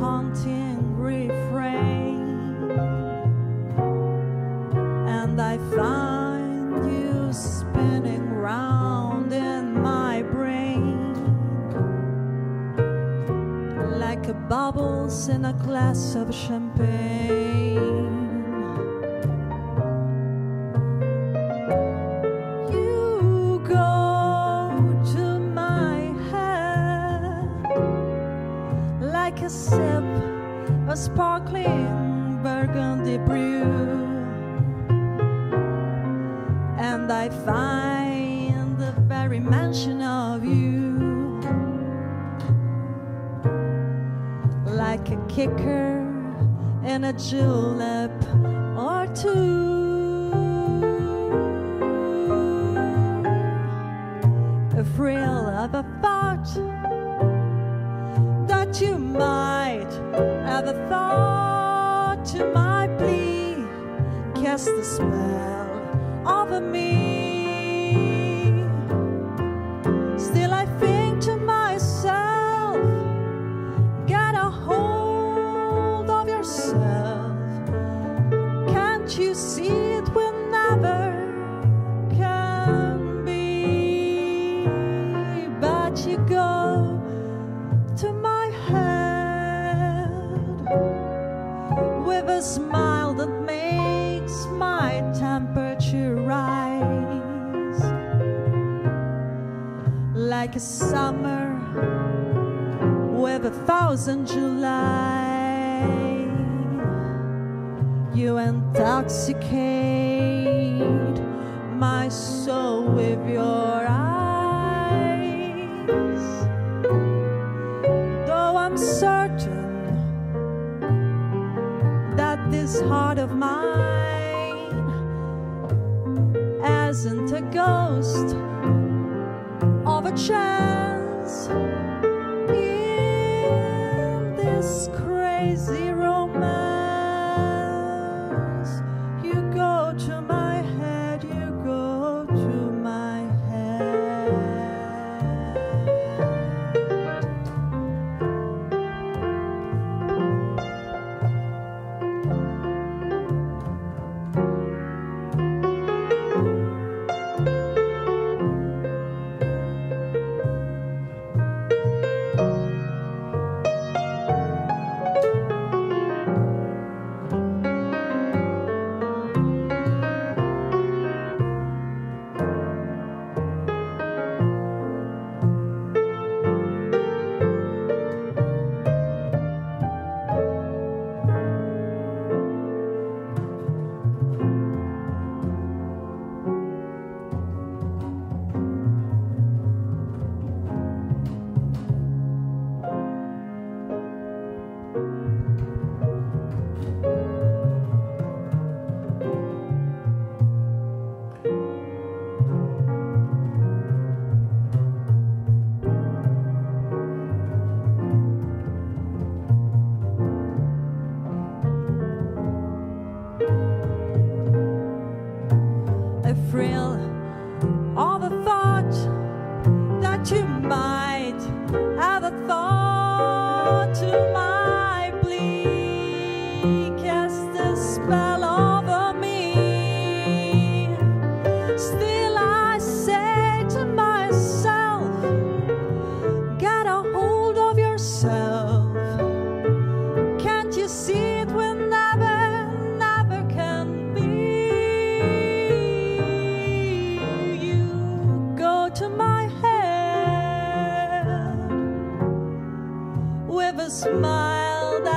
haunting refrain, and I find you spinning round in my brain like bubbles in a glass of champagne. Of sparkling burgundy brew and I find the very mention of you like a kicker in a julep or two. A thrill of a thought that you might a thought to my plea cast the spell over me. Like a summer with a thousand July. You intoxicate my soul with your eyes. Though I'm certain that this heart of mine isn't a ghost of a chance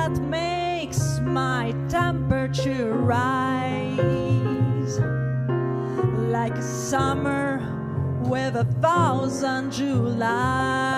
that makes my temperature rise like a summer with a thousand Julys.